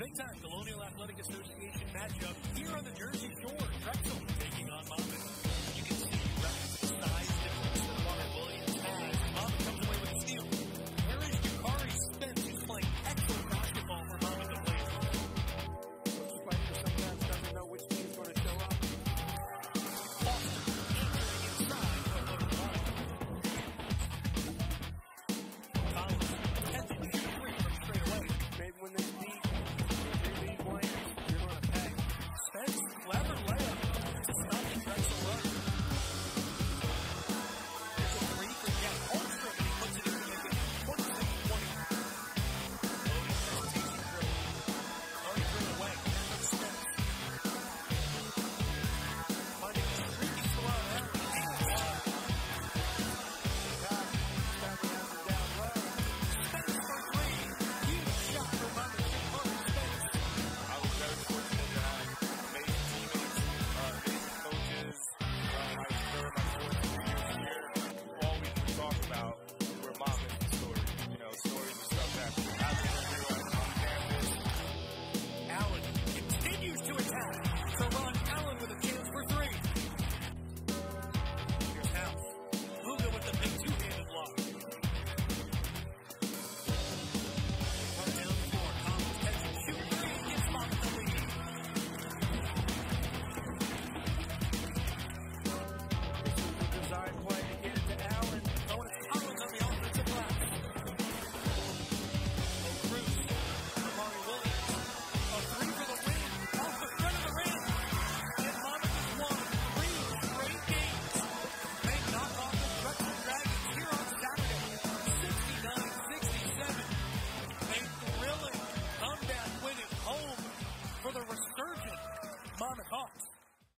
big time Colonial Athletic Association matchup here on the Jersey Shore.